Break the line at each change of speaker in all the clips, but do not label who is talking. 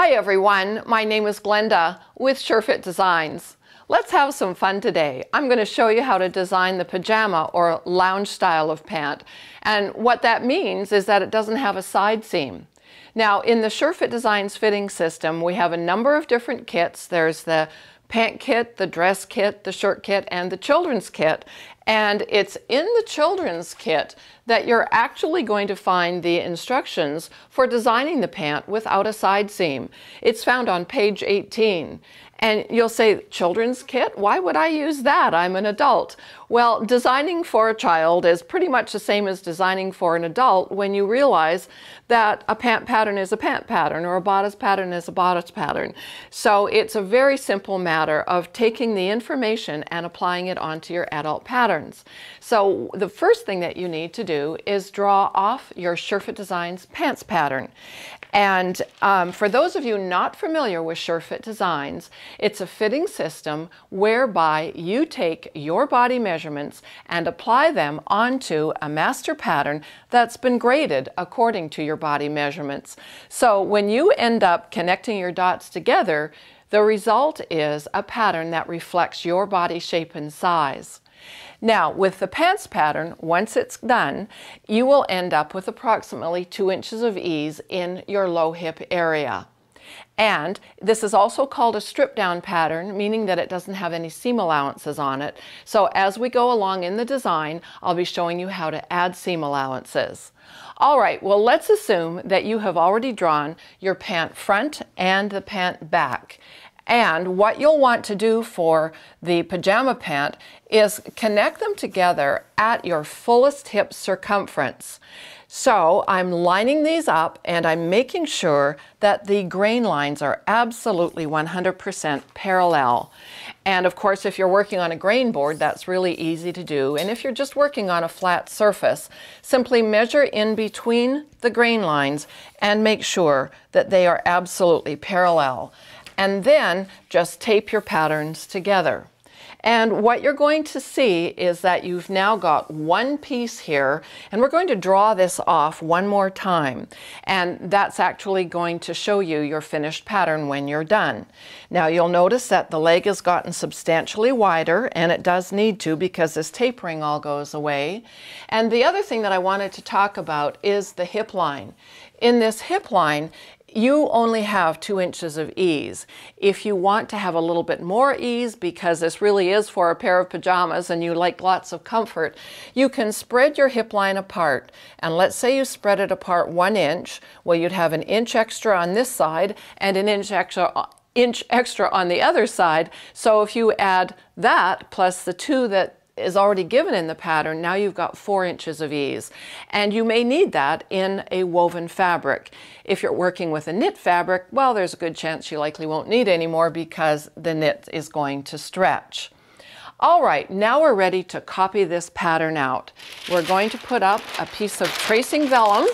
Hi everyone, my name is Glenda with SureFit Designs. Let's have some fun today. I'm going to show you how to design the pajama or lounge style of pant. And what that means is that it doesn't have a side seam. Now in the SureFit Designs fitting system, we have a number of different kits. There's the pant kit, the dress kit, the shirt kit, and the children's kit. And it's in the children's kit that you're actually going to find the instructions for designing the pant without a side seam. It's found on page 18. And you'll say, children's kit? Why would I use that? I'm an adult. Well, designing for a child is pretty much the same as designing for an adult when you realize that a pant pattern is a pant pattern or a bodice pattern is a bodice pattern. So it's a very simple matter of taking the information and applying it onto your adult patterns. So the first thing that you need to do is draw off your SureFit Designs pants pattern. And um, for those of you not familiar with SureFit Designs, it's a fitting system whereby you take your body measurements and apply them onto a master pattern that's been graded according to your body measurements. So when you end up connecting your dots together, the result is a pattern that reflects your body shape and size. Now, with the pants pattern, once it's done, you will end up with approximately two inches of ease in your low hip area. And this is also called a strip down pattern, meaning that it doesn't have any seam allowances on it. So as we go along in the design, I'll be showing you how to add seam allowances. All right, well, let's assume that you have already drawn your pant front and the pant back. And what you'll want to do for the pajama pant is connect them together at your fullest hip circumference. So I'm lining these up and I'm making sure that the grain lines are absolutely 100% parallel. And of course, if you're working on a grain board, that's really easy to do. And if you're just working on a flat surface, simply measure in between the grain lines and make sure that they are absolutely parallel and then just tape your patterns together. And what you're going to see is that you've now got one piece here, and we're going to draw this off one more time. And that's actually going to show you your finished pattern when you're done. Now you'll notice that the leg has gotten substantially wider, and it does need to because this tapering all goes away. And the other thing that I wanted to talk about is the hip line. In this hip line, you only have two inches of ease. If you want to have a little bit more ease, because this really is for a pair of pajamas and you like lots of comfort, you can spread your hip line apart. And let's say you spread it apart one inch, well you'd have an inch extra on this side and an inch extra inch extra on the other side. So if you add that plus the two that is already given in the pattern, now you've got four inches of ease. And you may need that in a woven fabric. If you're working with a knit fabric, well, there's a good chance you likely won't need any more because the knit is going to stretch. All right, now we're ready to copy this pattern out. We're going to put up a piece of tracing vellum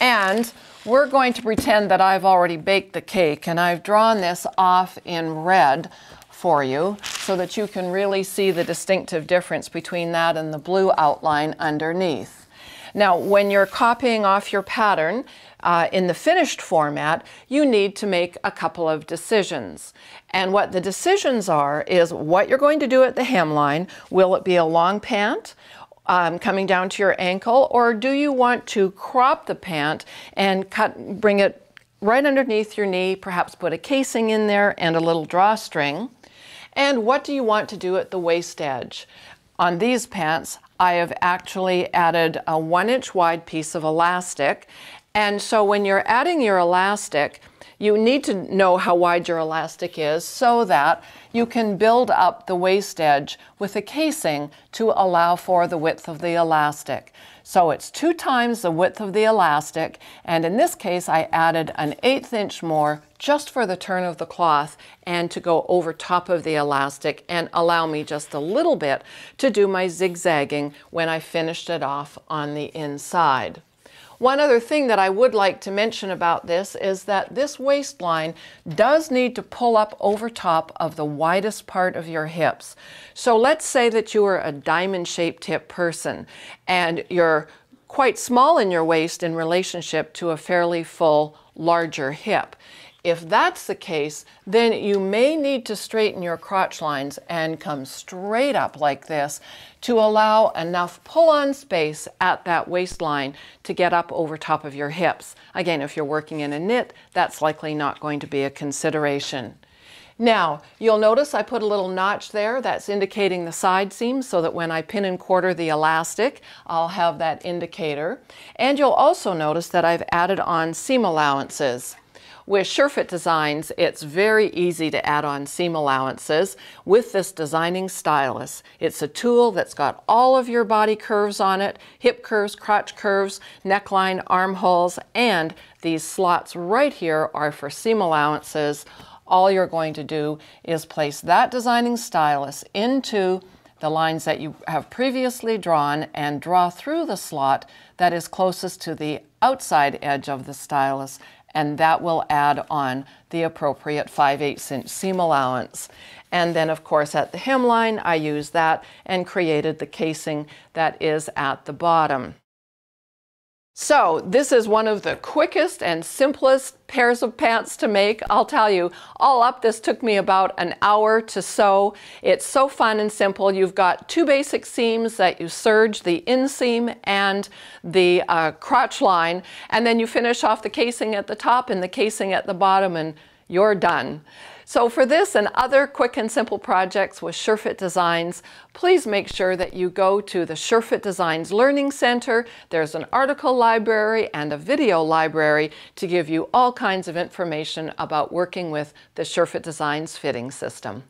and we're going to pretend that I've already baked the cake and I've drawn this off in red for you so that you can really see the distinctive difference between that and the blue outline underneath. Now, when you're copying off your pattern uh, in the finished format, you need to make a couple of decisions. And what the decisions are is what you're going to do at the hemline. Will it be a long pant? Um, coming down to your ankle, or do you want to crop the pant and cut, bring it right underneath your knee, perhaps put a casing in there and a little drawstring? And what do you want to do at the waist edge? On these pants, I have actually added a one inch wide piece of elastic. And so when you're adding your elastic, you need to know how wide your elastic is so that you can build up the waist edge with a casing to allow for the width of the elastic. So it's two times the width of the elastic, and in this case I added an eighth inch more just for the turn of the cloth and to go over top of the elastic and allow me just a little bit to do my zigzagging when I finished it off on the inside. One other thing that I would like to mention about this is that this waistline does need to pull up over top of the widest part of your hips. So let's say that you are a diamond shaped hip person and you're quite small in your waist in relationship to a fairly full larger hip. If that's the case, then you may need to straighten your crotch lines and come straight up like this to allow enough pull-on space at that waistline to get up over top of your hips. Again, if you're working in a knit, that's likely not going to be a consideration. Now, you'll notice I put a little notch there that's indicating the side seam so that when I pin and quarter the elastic, I'll have that indicator. And you'll also notice that I've added on seam allowances. With SureFit Designs, it's very easy to add on seam allowances with this designing stylus. It's a tool that's got all of your body curves on it, hip curves, crotch curves, neckline, armholes, and these slots right here are for seam allowances all you're going to do is place that designing stylus into the lines that you have previously drawn and draw through the slot that is closest to the outside edge of the stylus and that will add on the appropriate 5 8 inch seam allowance. And then of course at the hemline I used that and created the casing that is at the bottom. So this is one of the quickest and simplest pairs of pants to make. I'll tell you, all up this took me about an hour to sew. It's so fun and simple. You've got two basic seams that you serge, the inseam and the uh, crotch line, and then you finish off the casing at the top and the casing at the bottom and you're done. So for this and other quick and simple projects with SureFit Designs, please make sure that you go to the SureFit Designs Learning Center. There's an article library and a video library to give you all kinds of information about working with the SureFit Designs fitting system.